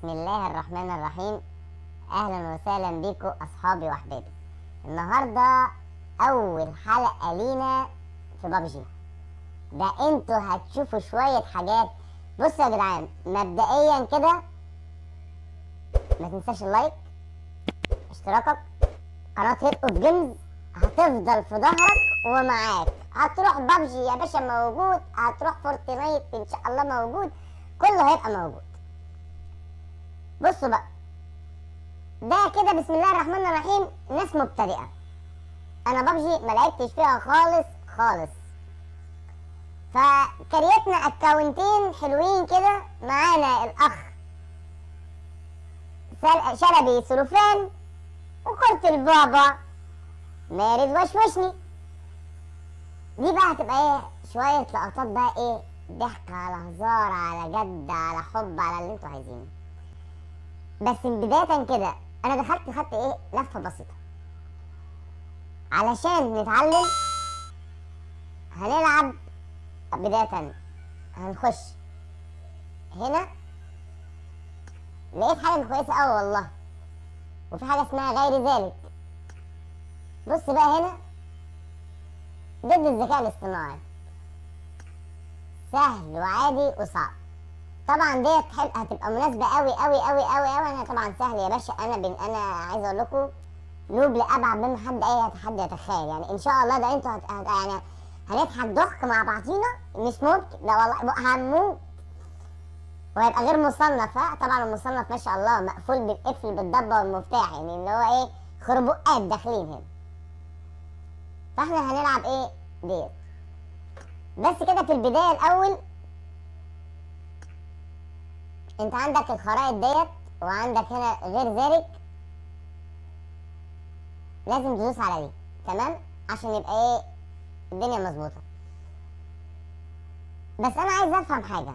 بسم الله الرحمن الرحيم. أهلا وسهلا بيكم أصحابي وأحبابي. النهارده أول حلقة لينا في بابجي. ده أنتوا هتشوفوا شوية حاجات. بصوا يا جدعان مبدئيا كده ما تنساش اللايك اشتراكك قناة Heap of Games هتفضل في ظهرك ومعاك. هتروح بابجي يا باشا موجود هتروح فورتنايت إن شاء الله موجود. كله هيبقى موجود. بصوا بقى. ده كده بسم الله الرحمن الرحيم ناس مبتدئة. أنا بابجي ما لعبتش فيها خالص خالص. فكريتنا أكونتين حلوين كده معانا الأخ شلبي سلوفان وكرة البابا مارد وشوشني. دي بقى هتبقى إيه؟ شوية لقطات بقى إيه؟ ضحك على هزار على جد على حب على اللي أنتوا عايزينه. بس بداية كده أنا دخلت خدت إيه؟ لفة بسيطة. علشان نتعلم هنلعب بداية هنخش. هنا لقيت حاجة كويسة أوي والله. وفي حاجة اسمها غير ذلك. بص بقى هنا. ضد الذكاء الاصطناعي. سهل وعادي وصعب. طبعا ديت هتبقى مناسبة أوي أوي أوي أوي أوي. أنا طبعا سهل يا باشا. أنا بن أنا عايز أقول لكم نوب لأبعد مما حد أي حد يتخيل. يعني إن شاء الله ده أنتوا هت... هت... يعني هنضحك ضحك مع بعضينا. مش ممكن لا والله هنموت وهيبقى غير مصنف ها؟ طبعا المصنف ما شاء الله مقفول بالقفل بالضبة والمفتاح. يعني اللي هو إيه؟ خربقات داخلين هنا. فإحنا هنلعب إيه؟ ديت. بس كده في البداية الأول انت عندك الخرائط ديت وعندك هنا غير ذلك لازم تدوس على دي تمام؟ عشان يبقى إيه الدنيا مظبوطة. بس أنا عايز أفهم حاجة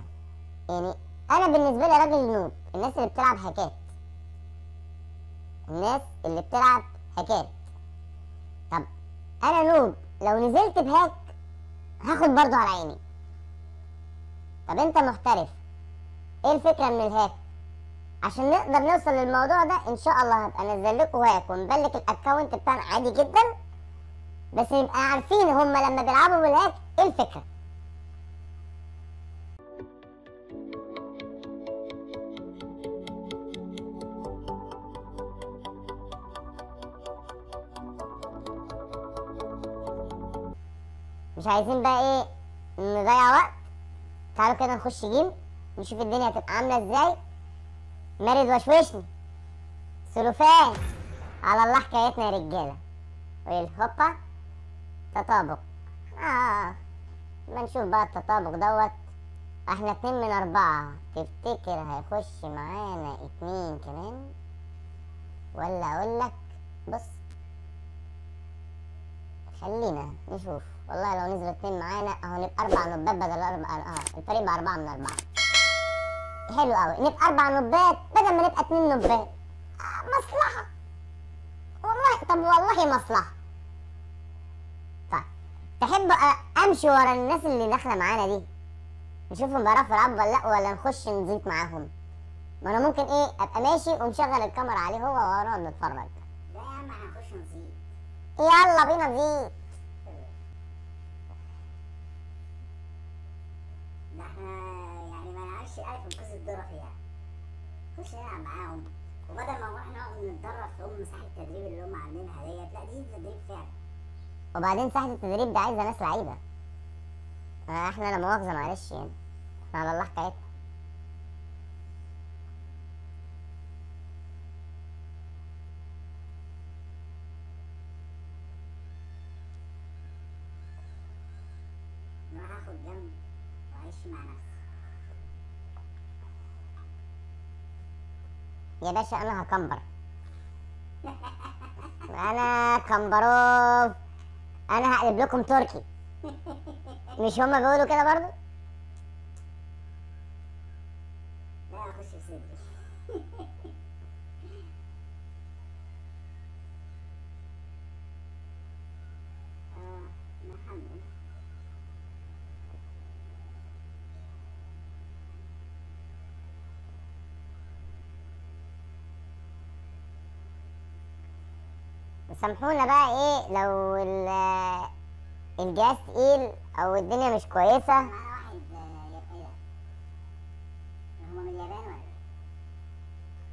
يعني أنا بالنسبة لي راجل نوب الناس اللي بتلعب هاكات الناس اللي بتلعب هاكات طب أنا نوب لو نزلت بهاك هاخد برضو على عيني. طب أنت محترف إيه الفكرة من الهاك عشان نقدر نوصل للموضوع ده إن شاء الله هبقى أنزل لكم هاك ونبلك الأكونت بتاعنا عادي جدا بس نبقى عارفين هما لما بيلعبوا بالهاك إيه الفكرة. مش عايزين بقى إيه نضيع وقت؟ تعالوا كده نخش جيم. نشوف الدنيا هتبقى عاملة إزاي. مارد وشوشني. سلوفان. على الله حكايتنا يا رجالة. والهوبا. تطابق. آه. ما نشوف بقى التطابق دوت. إحنا اتنين من أربعة. تفتكر هيخش معانا اتنين كمان؟ ولا أقول لك؟ بص. خلينا نشوف. والله لو نزلوا اتنين معانا اهو نبقى أربع نبات بدل أربع آه الفريق بقى أربعة من أربعة. حلو قوي. نبقى أربع نبات بدل ما نبقى اتنين نبات. آه مصلحة. والله طب والله مصلحة. طيب تحب أمشي ورا الناس اللي داخلة معانا دي؟ نشوفهم بيعرفوا يلعبوا ولا لأ ولا نخش نزيط معاهم؟ ما أنا ممكن إيه أبقى ماشي ومشغل الكاميرا عليه هو ونقعد نتفرج. لا يا عم هنخش نزيد. يلا بينا نزيد. ده إحنا نعرفش ألف انقاذ الدرة فيها. خش نلعب معاهم. وبدل ما نروح نقعد نتدرب في أم مساحة التدريب اللي هم عاملينها ديت لا دي تدريب فعلا. وبعدين ساحة التدريب دي عايزة ناس لعيبة. آه، إحنا لا مؤاخذة معلش يعني. إحنا على الله حكايتنا أنا هاخد جنب واعيش مع نفسي يا باشا أنا هكمبر. أنا كمبروف أنا هقلب لكم تركي. مش هما بيقولوا كده برضو لا اخش في صدري آه، نحمل سامحونا بقى إيه لو ال- الجهاز تقيل أو الدنيا مش كويسة معانا واحد؟ هما من اليابان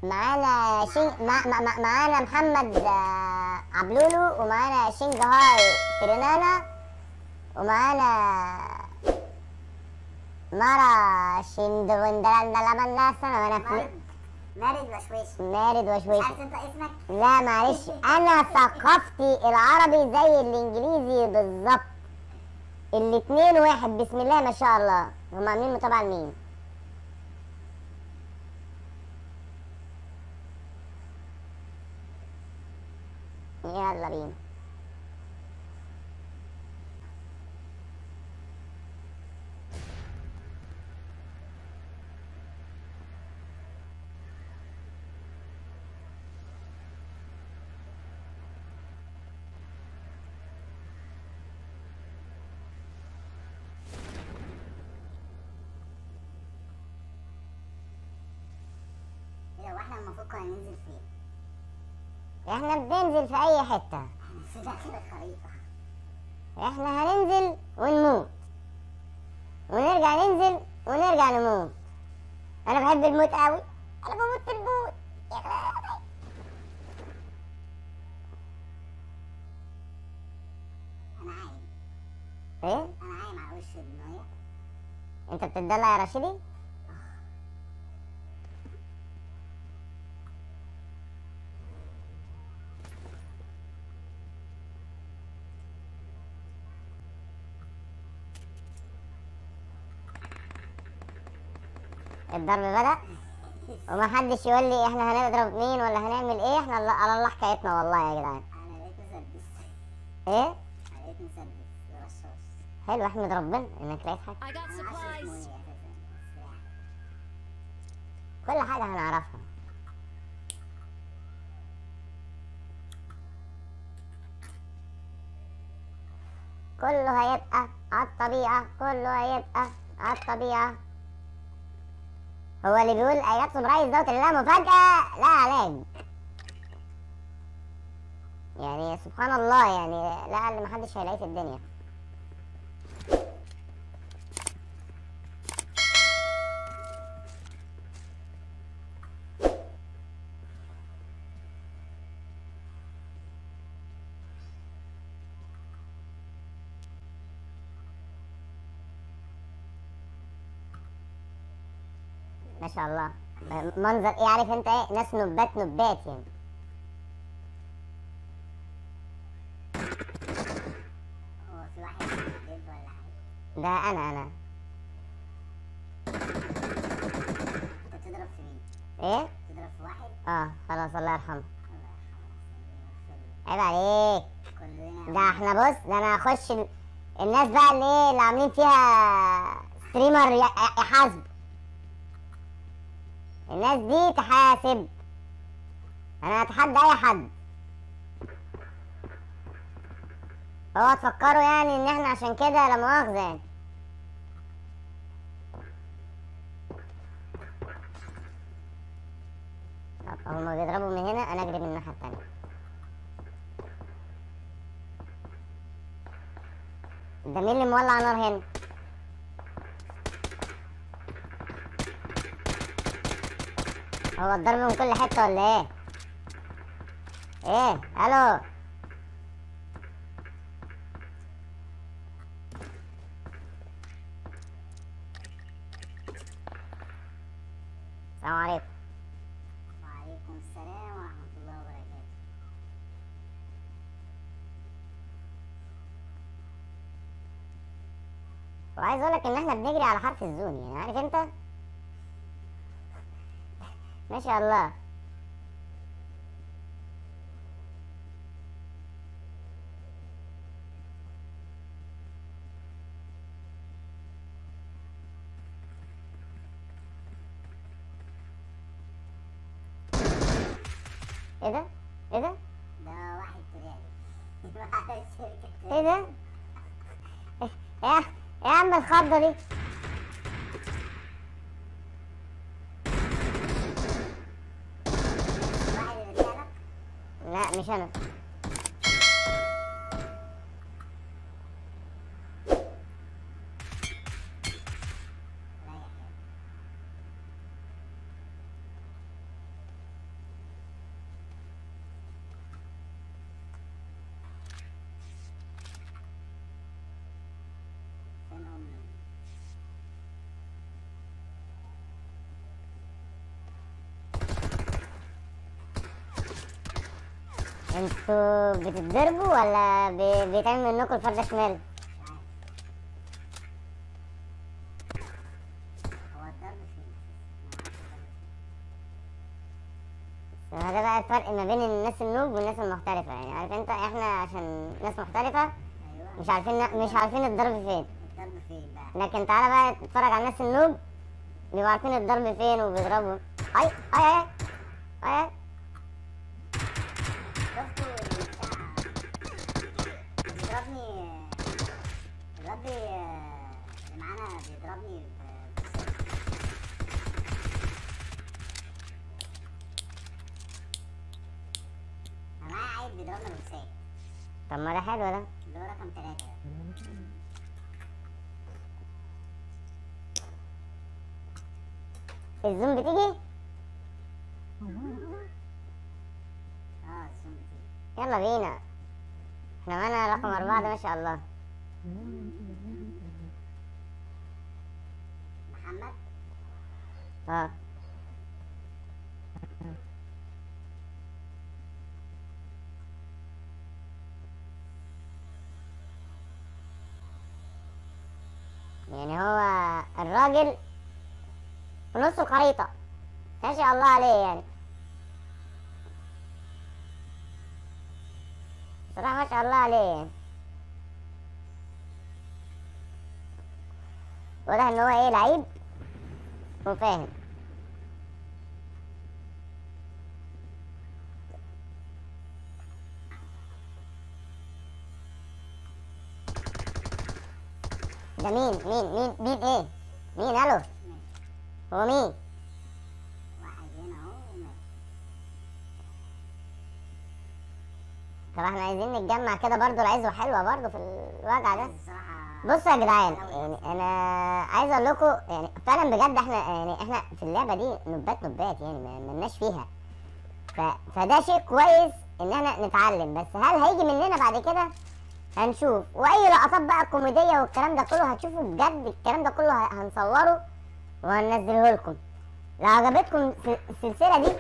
ولا؟ معانا شين مع... مع... مع- معانا محمد آه، عبلولو ومعانا شينجهاي فرنانا ومعانا مارا سنة وأنا في مارد وشويش مارد وشويش عارف انت اسمك؟ لا معلش. أنا ثقافتي العربي زي الإنجليزي بالظبط. الاتنين واحد. بسم الله ما شاء الله. هم عاملين متابعة لمين؟ يلا بينا إيه ده وإحنا المفروض كنا ننزل فين؟ إحنا بننزل في اي حتة. إحنا هننزل ونموت. ونرجع ننزل ونرجع نموت. أنا بحب الموت قوي. أنا بموت في الموت. أنا عايم. إيه؟ أنا عايم على وش المية. انت بتدلع يا رشيدي؟ الضرب بدأ. ومحدش يقول لي إحنا هنضرب مين ولا هنعمل إيه. إحنا على الله حكايتنا والله يا جدعان. أنا لقيت مسدس. إيه؟ أنا لقيت مسدس. رشاش حلو إحمد ربنا إنك لقيت أساسا كل حاجة هنعرفها كله هيبقى على الطبيعة. كله هيبقى على الطبيعة. هو اللي بيقول يطلب رئيس دوت لا مفاجأة لا علاج. يعني سبحان الله يعني لا اللي محدش هيلاقيه في الدنيا ما شاء الله. منظر إيه عارف انت إيه؟ ناس نبات نبات يعني. هو في واحد ولا حاجة ده أنا أنا. انت بتضرب في مين؟ إيه؟ بتضرب في واحد آه خلاص الله يرحمه. عيب عليك. ده إحنا بص ده أنا هخش ال... الناس بقى اللي إيه اللي عاملين فيها ستريمر ي- ي- يحاسب. الناس دي تحاسب. أنا أتحدى أي حد. هو تفكروا يعني إن إحنا عشان كده لا مؤاخذة يعني. هما بيضربوا من هنا أنا أجري من الناحية التانية. ده مين اللي مولع نار هنا؟ هو الضرب من كل حتة ولا إيه؟ إيه ألو. السلام عليكم. وعليكم السلام ورحمة الله وبركاته. وعايز أقول لك ان إحنا بنجري على حرف الزون يعني عارف انت؟ ما شاء الله. إيه ده؟ إيه ده؟ ده واحد الشركة إيه ده؟ إيه يا يا عم الخضة دي؟ واحد اللي بيعلق لا مش أنا أنتوا بتتضربوا ولا بي- بيتعمل منكم الفردة شمال؟ هذا بقى الفرق ما بين الناس النوب والناس المحترفة يعني عارف انت إحنا عشان ناس محترفة أيوه. مش عارفين مش عارفين الضرب فين. الضرب فين بقى؟ لكن تعالى بقى تتفرج على الناس النوب بيبقوا عارفين الضرب فين وبيضربوا. أي أي أي أي شفتوا طب ما ده حلو ده اللي هو رقم ده الزوم بتيجي؟ آه الزوم بتيجي. يلا بينا. إحنا معانا رقم أربعة ده ما شاء الله. محمد؟ آه. يعني هو الراجل في نص الخريطة. ما شاء الله عليه يعني. صراحة ما شاء الله عليه يعني. واضح إن هو إيه لعيب؟ وفاهم ده مين؟ مين؟ مين؟ مين إيه؟ مين؟ ألو؟ هو مين. طب إحنا عايزين نتجمع كده برضو العزوة حلوة برضو في الوجع ده. بصوا يا جدعان يعني أنا عايز أقول لكم يعني فعلا بجد إحنا يعني إحنا في اللعبة دي نبات نبات يعني ما ملناش فيها. ف... فده شيء كويس إن إحنا نتعلم. بس هل هيجي مننا بعد كده؟ هنشوف. وأي لقطات بقى كوميدية والكلام ده كله هتشوفوا بجد الكلام ده كله هنصوره وهننزله لكم. لو عجبتكم الس- السلسلة دي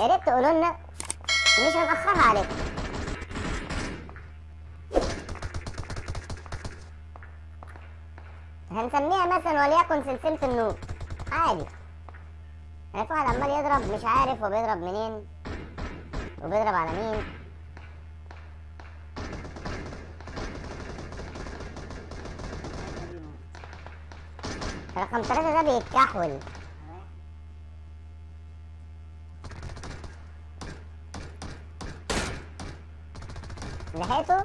يا ريت تقولوا لنا مش هنأخرها عليكم. هنسميها مثلا وليكن سلسلة النور عادي. في واحد عمال يضرب مش عارف هو بيضرب منين وبيضرب على مين. رقم ثلاثة ده بيتكحول. لحقته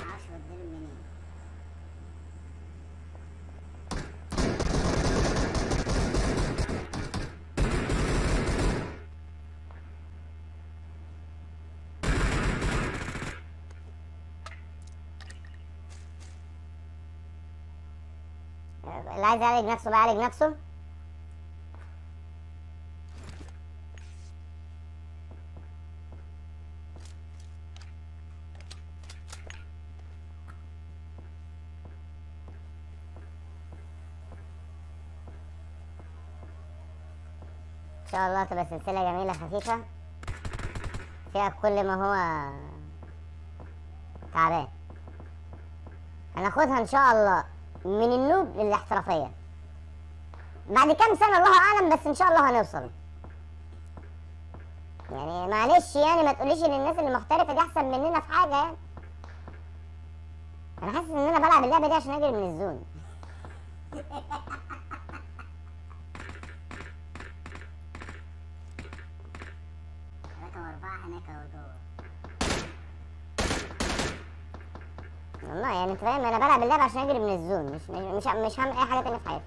معرفش بتضرب منين اللي عايز يعالج نفسه بقى يعالج نفسه. إن شاء الله تبقى سلسلة جميلة خفيفة فيها كل ما هو تعبان. هناخدها إن شاء الله. من النوب للاحترافية. بعد كام سنة الله أعلم بس إن شاء الله هنوصل. يعني معلش يعني ما تقوليش إن الناس اللي محترفة دي أحسن مننا في حاجة يعني. أنا حاسس إن أنا بلعب اللعبة دي عشان أجري من الزون. رقم أربعة هناك أهو جوه والله يعني انت فاهم أنا بلعب اللعبة عشان اجري من ال zone مش مش مش, هعمل اي حاجة تانية في حياتي.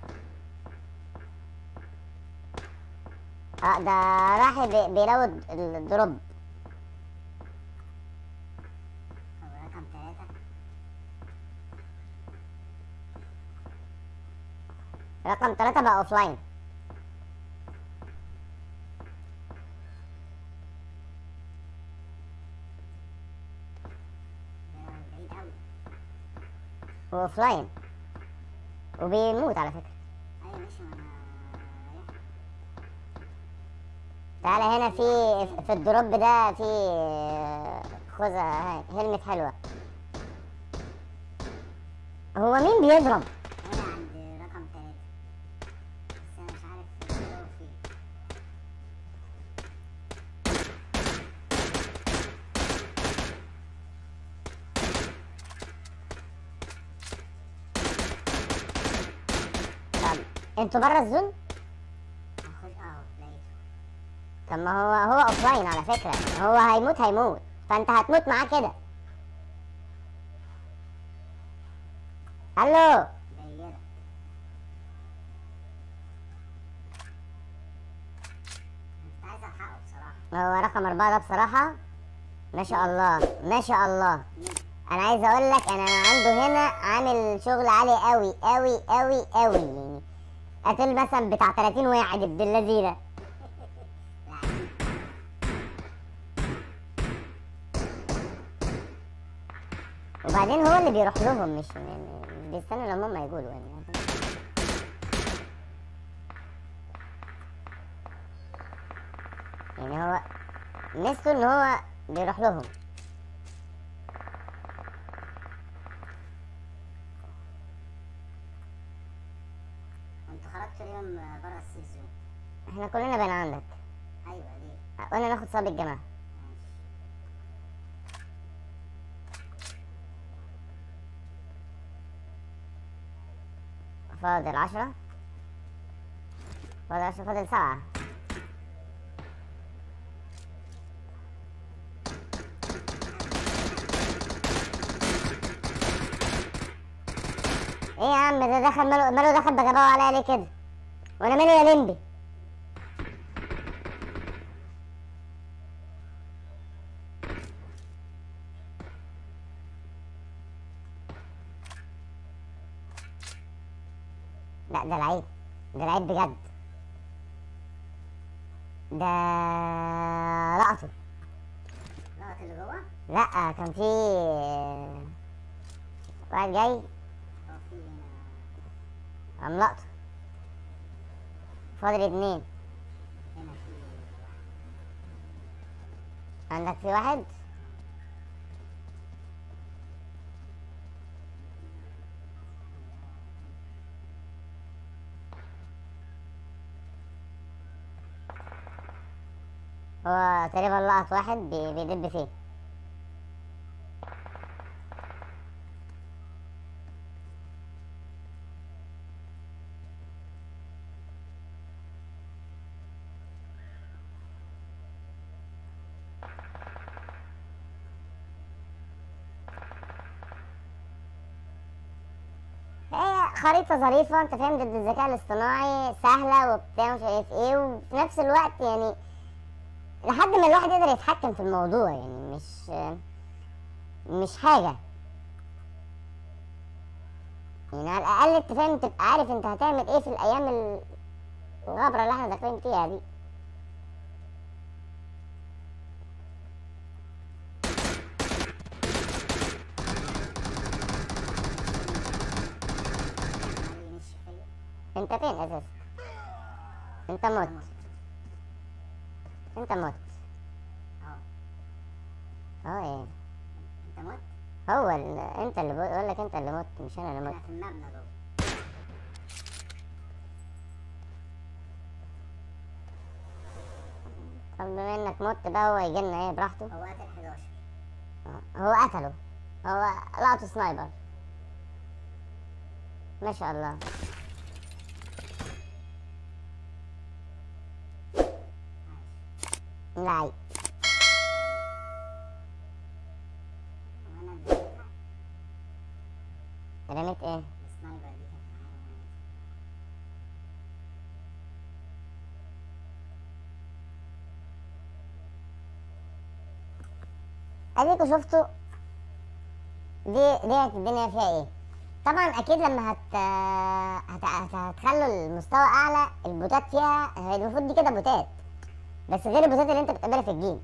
آه ده راح بي- بيراود ال drop. رقم ثلاثة بقى offline ده اوفلاين وبيموت على فكرة تعالى هنا في في الدروب ده في خوذة هاي هلمت حلوة هو مين بيضرب؟ أنتوا بره الزون؟ طب ما هو هو اوفلاين على فكرة. هو هيموت هيموت. فانت هتموت معاه كده. ألو؟ هو رقم أربعة ده بصراحة؟ ما شاء الله. ما شاء الله؟ أنا عايز أقول لك أنا عنده هنا عامل شغل عالي قوي قوي قوي قوي قتل مثلا بتاع 30 واحد ابن اللذينة. لعيب وبعدين هو اللي بيروح لهم مش يعني بيستنوا لما هم يقولوا يعني. يعني هو ميزته إن هو بيروح لهم. اليوم بره السيزون إحنا كلنا بين عندك. أيوه ليه؟ قلنا ناخد صاب الجماعة. ماشي. فاضل عشرة. فاضل عشرة فاضل سبعة. إيه يا عم ده دخل ماله ماله دخل بجباوه عليا ليه كده؟ وأنا مالي يا لمبي لا ده لعيب ده لعيب بجد. ده لقطة. لقط اللي جوه؟ لا كان في واحد جاي. آه في هنا قام لقطة. فاضل اتنين. عندك في واحد؟ هو تقريبا لقط واحد بي- بيدب فيه. خريطة ظريفة انت فاهم ضد الذكاء الاصطناعي سهلة وبتاع مش عارف إيه وفي نفس الوقت يعني لحد ما الواحد يقدر يتحكم في الموضوع يعني مش مش حاجة. يعني على الأقل انت فاهم تبقى عارف انت هتعمل إيه في الأيام الغبرة اللي إحنا داخلين فيها دي. انت فين أساسا انت مت. انت مت. آه. آه إيه انت مت؟ هو ال... انت اللي بقول لك انت اللي مت مش أنا اللي مت. في المبنى جوه طب بما انك مت بقى هو يجي لنا إيه؟ براحته. هو قتل 11 آه، هو قتله. هو لقطه سنايبر. ما شاء الله. اديتها رميت إيه اديكوا شفتوا دي دي الدنيا فيها إيه طبعا أكيد لما هت... هت... هت... هتخلوا المستوى اعلى ال bots فيها المفروض دي كده bots بس غير البساطة اللي انت بتقابلها في ال game.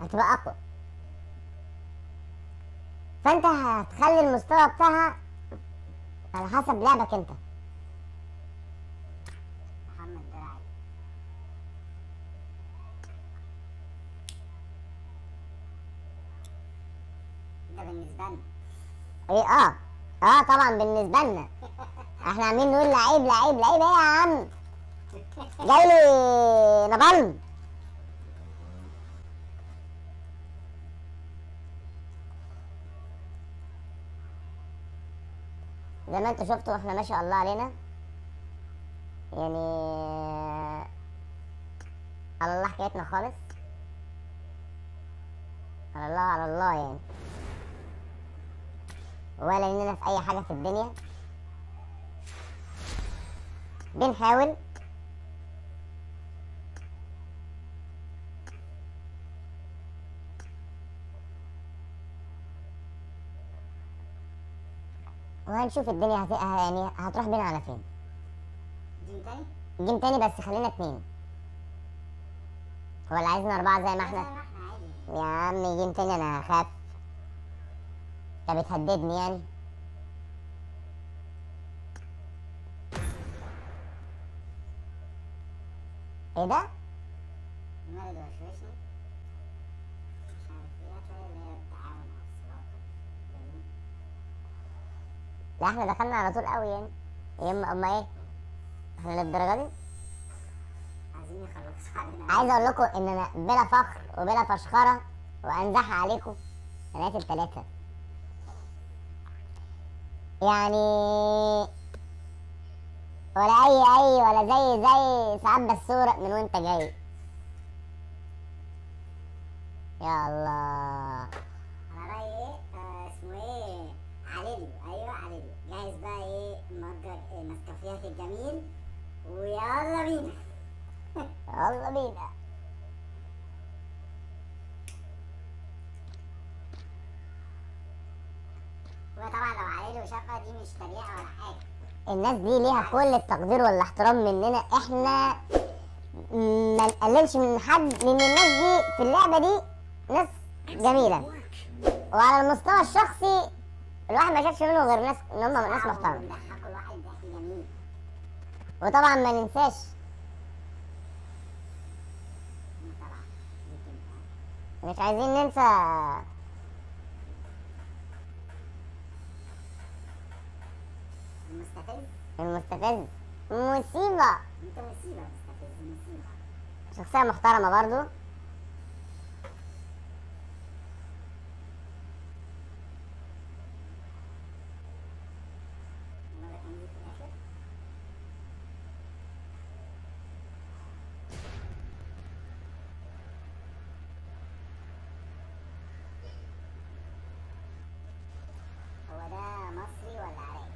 هتبقى أقوى. فأنت هتخلي المستوى بتاعها على حسب لعبك انت. محمد دراعي ده بالنسبة لنا. إيه آه. آه طبعا بالنسبة لنا. إحنا عاملين نقول لعيب لعيب لعيب. إيه يا عم؟ جاي لي نابلم زي ما أنتوا شفتوا إحنا ما شاء الله علينا. يعني على الله حكايتنا خالص. على الله على الله يعني. ولا إننا في أي حاجة في الدنيا. بنحاول. وهنشوف الدنيا هت... يعني هتروح بينا على فين. جيم تاني؟ جيم تاني بس خلينا اتنين. هو اللي عايزنا أربعة زي ما إحنا. يا عم جيم تاني أنا هخاف. انت بتهددني يعني. إيه ده؟ المال ده وشوشني مش عارف إيه هتلاقي اللي هي التعاون على الصراط جميل. لا إحنا دخلنا على طول قوي يعني يا اما اما إيه؟ إحنا للدرجة دي؟ عايزين يخلصوا علينا عايز أقول لكم ان أنا بلا فخر وبلا فشخرة وانزح عليكم أنا قاتل ثلاثة يعني ولا اي اي ولا زي زي ساعات بسورق من وانت جاي يا الله نسكافيهك الجميل ويلا بينا. يلا بينا. وطبعا لو عليلي وشافها دي مش تريقة ولا حاجة. الناس دي ليها كل التقدير والاحترام مننا. إحنا ما نقللش من حد لأن الناس دي في اللعبة دي ناس جميلة. وعلى المستوى الشخصي الواحد ما شافش منه غير ناس إن هم ناس محترمة. وطبعا ما ننساش. مش عايزين ننسى. المستفز. المستفز. مصيبة. انت مصيبة مستفز مصيبة. شخصية محترمة برضو مرة تانية في الآخر هو ده مصري ولا عراقي؟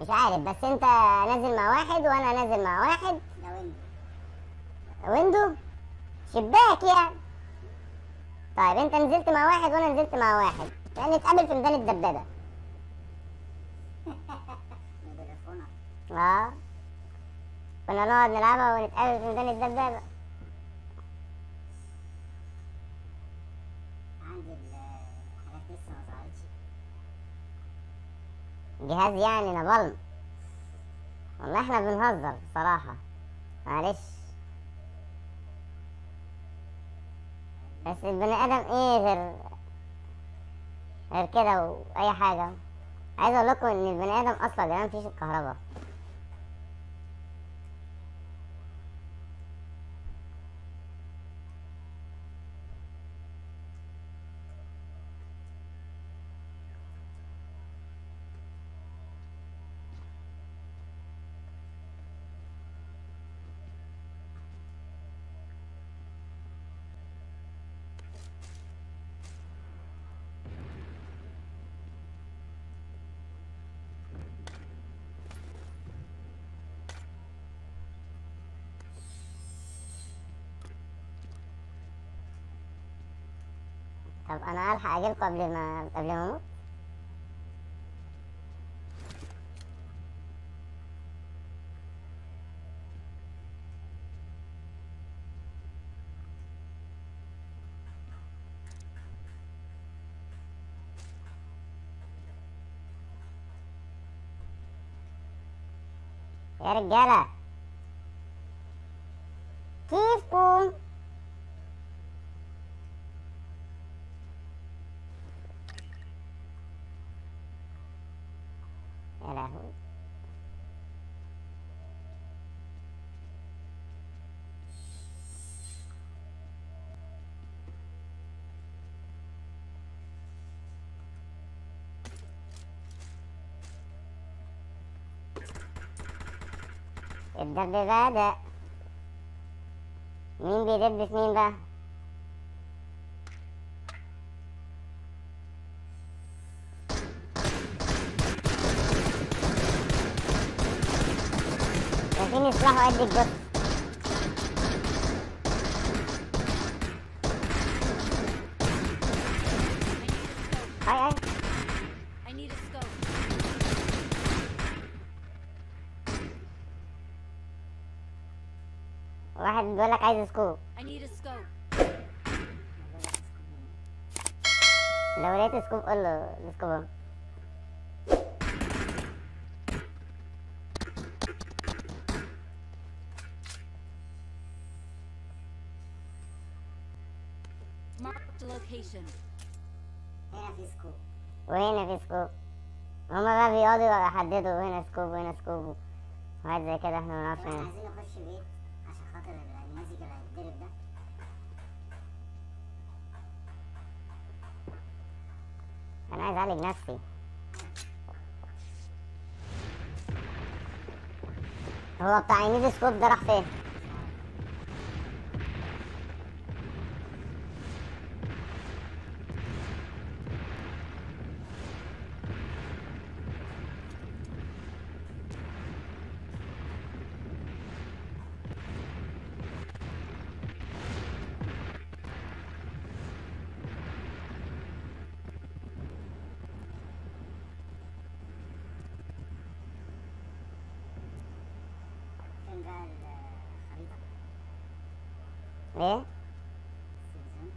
مش عارف بس انت نازل مع واحد وأنا نازل مع واحد. ده ويندو. ويندو؟ شباك يعني طيب انت نزلت مع واحد وأنا نزلت مع واحد. يعني نتقابل في ميدان الدبابة. آه. كنا نقعد نلعبها ونتقابل في ميدان الدبابة. جهاز يعني نبلم والله إحنا بنهزر بصراحة. معلش. بس البني آدم إيه غير غير كده وأي حاجة؟ عايز أقول لكم إن البني آدم أصلا جماعة مفيش الكهرباء الحق اجيلكوا قبل ما قبل ما أموت يا رجالة الدب بدأ مين بيدب في مين بقى؟ عايزين يصلحوا قد الجثة بيقول لك عايز scope I need a scope. لو لقيت scope قول له اهو. Location. هنا في scope وهنا في scope هما بقى بيقعدوا يحددوا هنا scope وهنا scope وحاجات زي كده إحنا إحنا هنا عايزين نخش بيت عشان خاطر ده أنا عايز أعالج نفسي. هو بتاع نيد سكوب ده راح فين بقى الخريطة إيه السيزون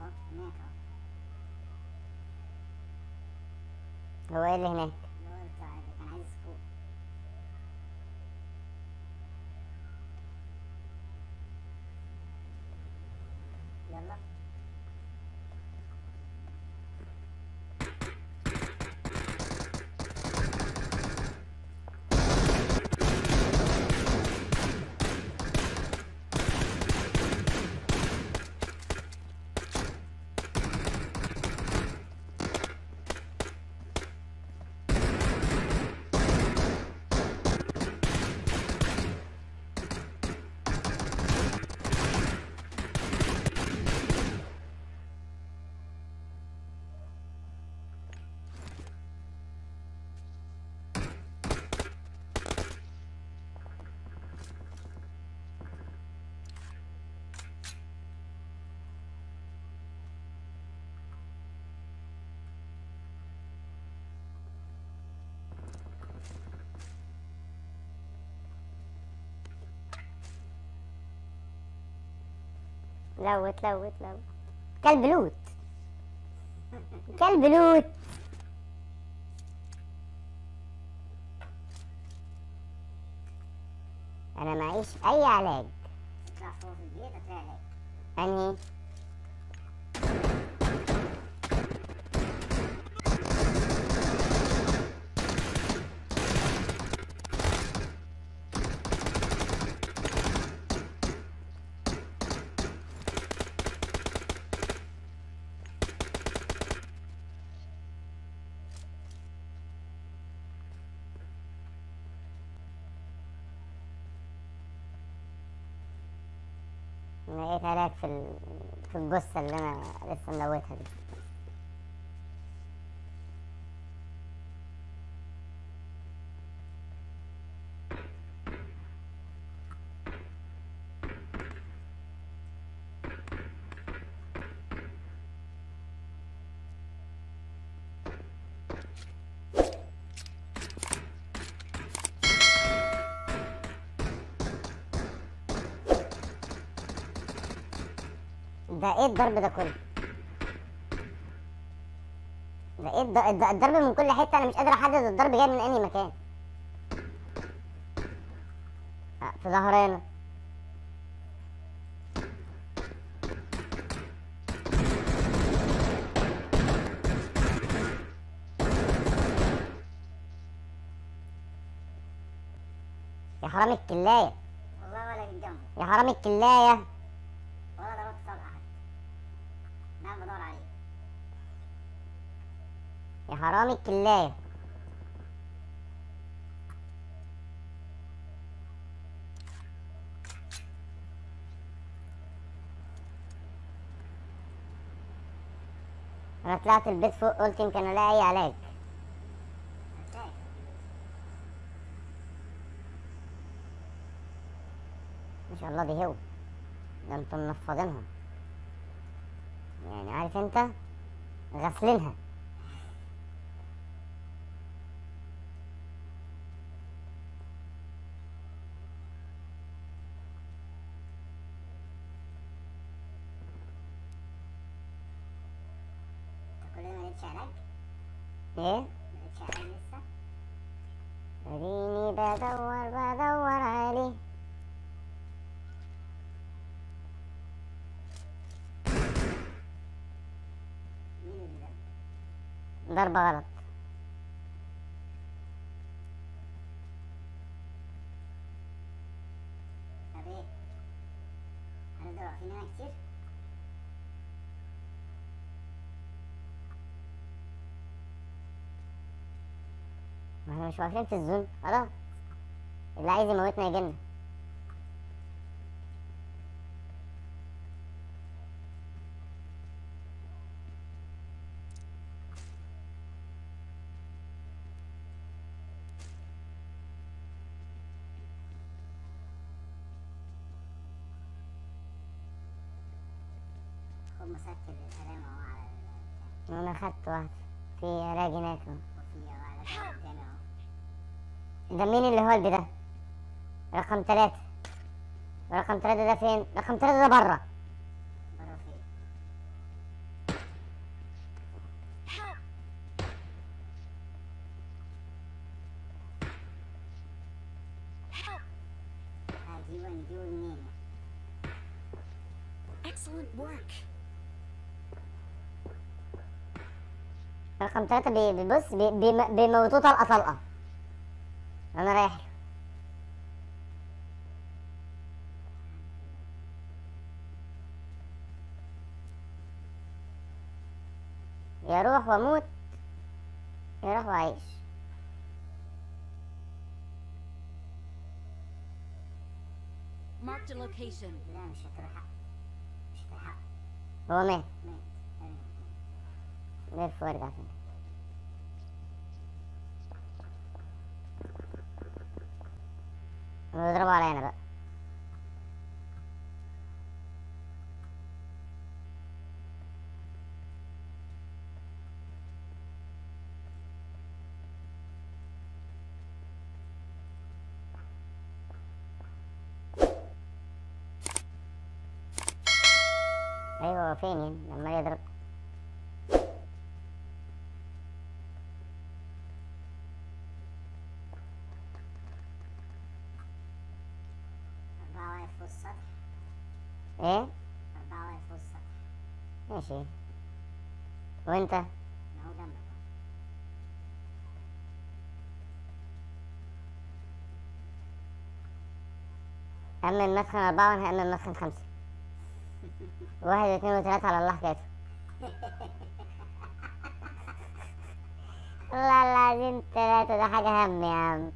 اهو هناك اهو هو إيه اللي هناك اللي هو بتاع اللي كان عايز سكوب يلا لوت لوت لوت كلب لوت كلب لوت أنا معيش أي علاج. فوق في هتلاقي علاج. أنهي لقيت علاج في. في الجثة اللي أنا لسه ملوتها دي ده إيه الضرب ده كله؟ ده إيه الضرب من كل حتة أنا مش قادر أحدد الضرب جاي من أنهي مكان. آه، في ظهرنا يا حرام الكلاية. والله ولا الجنب يا حرام الكلاية. يا حرام الكلايه أنا طلعت البيت فوق قلت يمكن ألاقي أي علاج. ما شاء الله دي هو ده أنتوا منفضينها يعني عارف انت؟ غسلينها انت كل ده ما لقيتش علاج؟ إيه؟ اديني بدور بدور عليه؟ ضربة غلط طب إيه؟ هنفضل واقفين هنا كتير؟ ما مش واقفين في الزون خلاص. اللي عايز يموتنا يجينا خد مسكر الألام اهو على أنا خدت واحد في علاج هناك ده مين اللي هو البي ده؟ رقم ثلاثة رقم ثلاثة ده فين؟ رقم ثلاثة ده بره. رقم ثلاثة بي- بيبص بي- بيم- بيموتوه طلقة طلقة. أنا رايح له. يا روح واموت يا روح وعيش Marked a location. لا مش هتلحق مش هتلحق هو مات مات. لف وارجع تاني بيضربوا عليا أنا بقى أيوه هو فين يعني لما يضرب أربعة واقف فوق السطح إيه أربعة واقف فوق السطح ماشي وانت أنا أهو جنبك أهو. أمن مدخن أربعة وأنا هأمن مدخن خمسة. واحد واثنين وثلاثة على الله حكايته. لا عايزين تلاتة ده حاجة هم يا عم.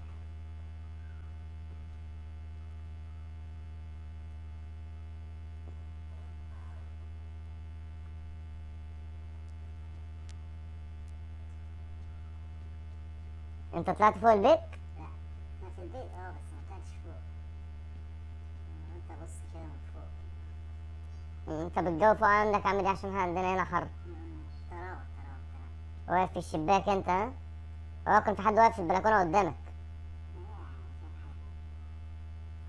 انت طلعت فوق البيت؟ لا في البيت أه بس ما طلعتش فوق. آه، أنت بص كده من فوق. انت بالجو فوق عندك عامل إيه عشان إحنا عندنا هنا حر؟ تراوح واقف في الشباك انت ها؟ آه في حد واقف في البلكونة قدامك.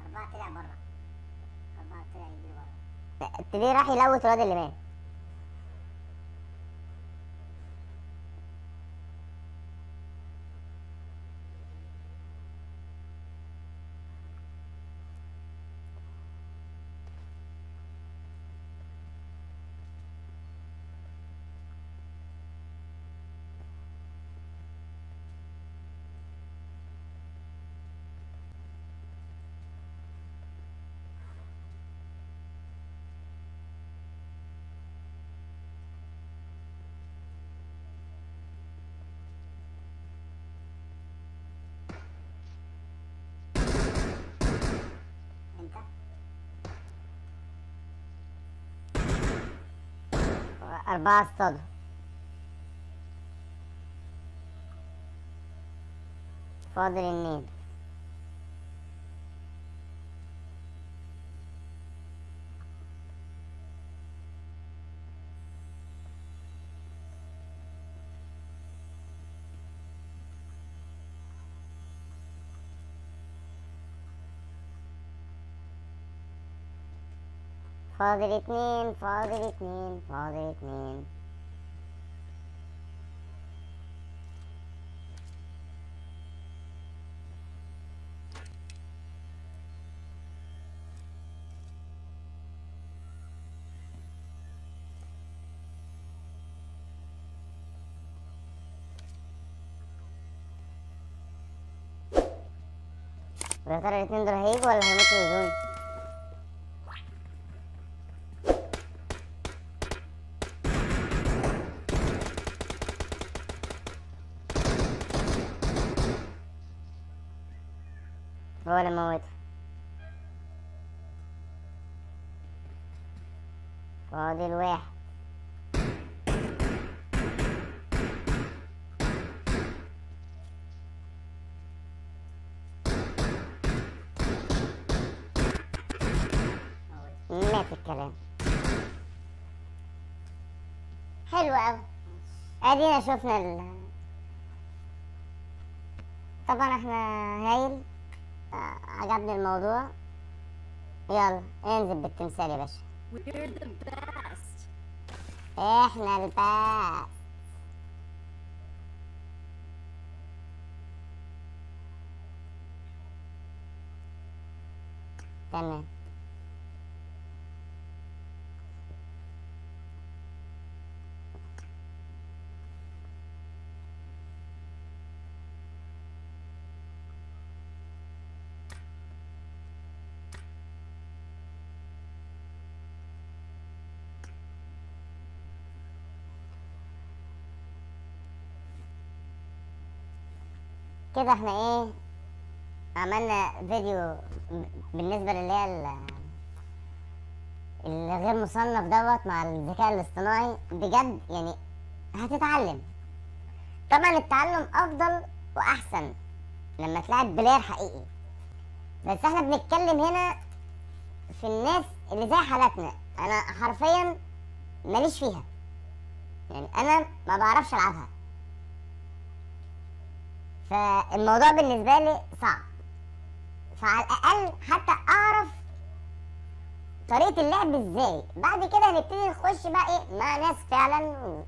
أربعة طلع بره. أربعة طلع يجري بره. التبيه راح يلوت الواد اللي مات. أربعة اصطادوا فاضل اتنين فاضل اتنين فاضل اتنين فاضل اتنين. ويا ترى الاتنين دول هيجوا ولا هيموتوا بدون هو اللي موته فاضل واحد. مات الكلام. حلو قوي أدينا شفنا ال طبعا إحنا هايل. عجبني الموضوع. يلا انزل بالتمثال يا باشا. We're the best. إحنا الباس تمام. كده إحنا إيه عملنا فيديو ب- بالنسبة للي هي ال- الغير مصنف دوت مع الذكاء الاصطناعي. بجد يعني هتتعلم. طبعا التعلم أفضل وأحسن لما تلعب بلاير حقيقي. بس إحنا بنتكلم هنا في الناس اللي زي حالاتنا. أنا حرفيا ماليش فيها. يعني أنا ما بعرفش ألعبها. فالموضوع بالنسبة لي صعب. فعلى الأقل حتى أعرف طريقة اللعب إزاي. بعد كده هنبتدي نخش بقى إيه مع ناس فعلا.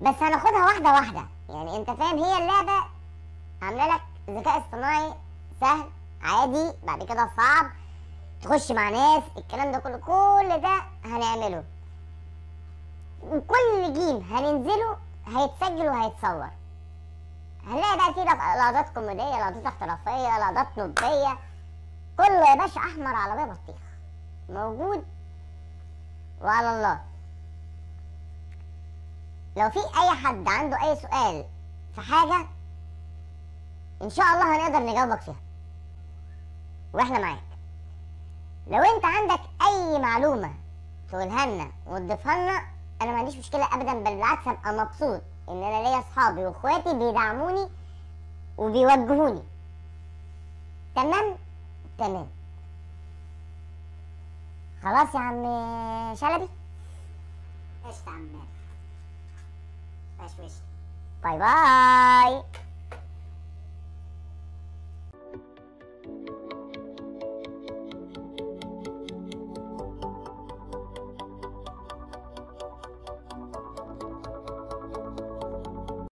بس هناخدها واحدة واحدة. يعني أنت فاهم هي اللعبة عاملة لك ذكاء اصطناعي سهل عادي. بعد كده صعب. تخش مع ناس الكلام ده كله كل ده هنعمله. وكل جيم هننزله هيتسجل وهيتصور. هنلاقي بقى لق- لقطات كوميدية لقطات احترافية لقطات نوبية. كله يا باشا أحمر على بيه بطيخ موجود وعلى الله. لو في أي حد عنده أي سؤال في حاجة إن شاء الله هنقدر نجاوبك فيها. وإحنا معاك. لو أنت عندك أي معلومة تقولها لنا وتضيفها لنا أنا ما عنديش مشكلة أبدا بل بالعكس هبقى مبسوط. إن أنا ليا أصحابي وإخواتي بيدعموني وبيوجهوني. تمام؟ تمام. خلاص يا عم شلبي. قشطة يا عم باي باي.